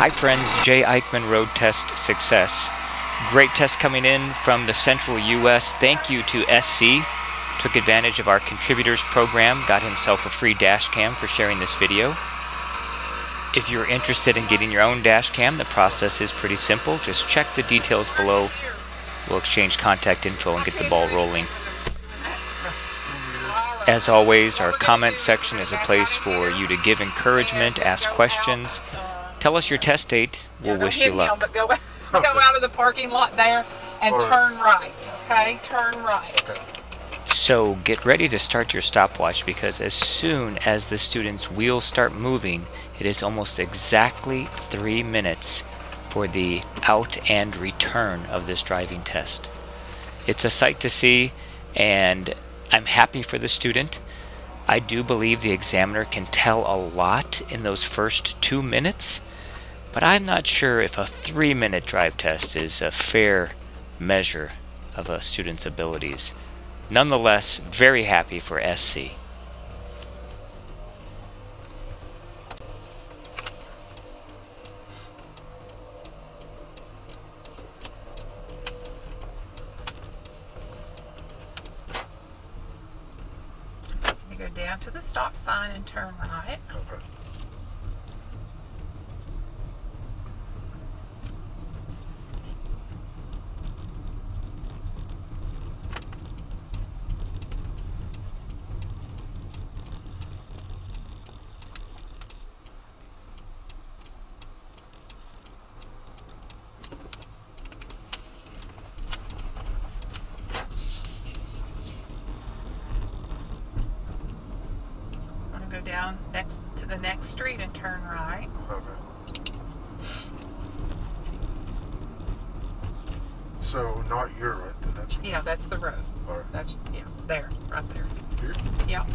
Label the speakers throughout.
Speaker 1: Hi friends, Jay Eichmann Road Test Success. Great test coming in from the central US. Thank you to SC. Took advantage of our contributors program, got himself a free dash cam for sharing this video. If you're interested in getting your own dash cam, the process is pretty simple. Just check the details below. We'll exchange contact info and get the ball rolling. As always, our comment section is a place for you to give encouragement, ask questions, tell us your test date. We'll
Speaker 2: Yeah,
Speaker 1: wish you
Speaker 2: hit him,
Speaker 1: luck.
Speaker 2: but go, go out of the parking lot there and
Speaker 3: All right.
Speaker 2: turn right, okay? Turn right.
Speaker 1: So get ready to start your stopwatch because as soon as the student's wheels start moving, it is almost exactly three minutes for the out and return of this driving test. It's a sight to see, and I'm happy for the student. I do believe the examiner can tell a lot in those first two minutes, but I'm not sure if a three minute drive test is a fair measure of a student's abilities. Nonetheless, very happy for SC.
Speaker 2: You go down to the stop sign and turn right.
Speaker 3: Okay.
Speaker 2: I'm gonna go down next to the next street and turn right.
Speaker 3: Okay. So not your right? The next one.
Speaker 2: Yeah, that's the road.
Speaker 3: All right.
Speaker 2: That's yeah, there, right there.
Speaker 3: Here.
Speaker 2: Yeah.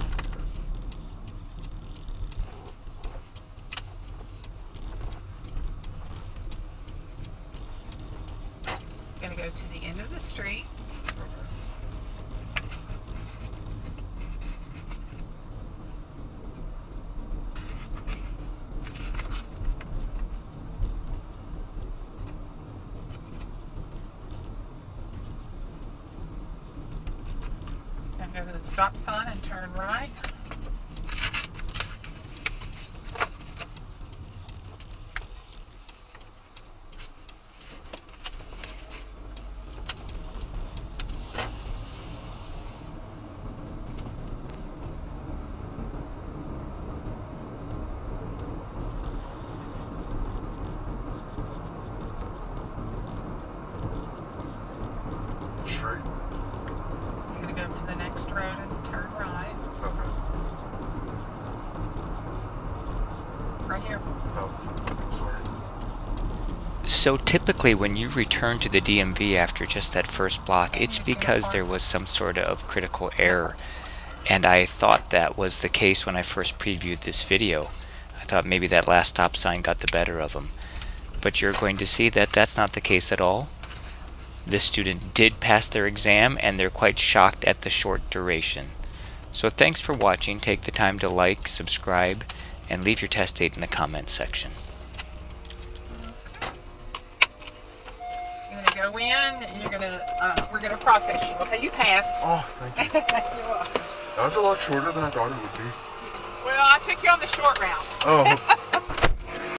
Speaker 2: Gonna go to the end of the street.
Speaker 3: Okay.
Speaker 2: To the stop sign and turn right. To the next road and turn right.
Speaker 3: Okay.
Speaker 2: Right here.
Speaker 3: Oh.
Speaker 1: So typically when you return to the DMV after just that first block, it's because there was some sort of critical error. And I thought that was the case when I first previewed this video. I thought maybe that last stop sign got the better of them. But you're going to see that that's not the case at all. This student did pass their exam and they're quite shocked at the short duration. So thanks for watching. Take the time to like, subscribe, and leave your test date in the comments section.
Speaker 2: You're gonna go in and you're gonna uh, we're gonna process you. Okay, you passed.
Speaker 3: Oh, thank you.
Speaker 2: You're welcome.
Speaker 3: That was a lot shorter than I thought it would be.
Speaker 2: Well, I took you on the short route.
Speaker 3: Oh,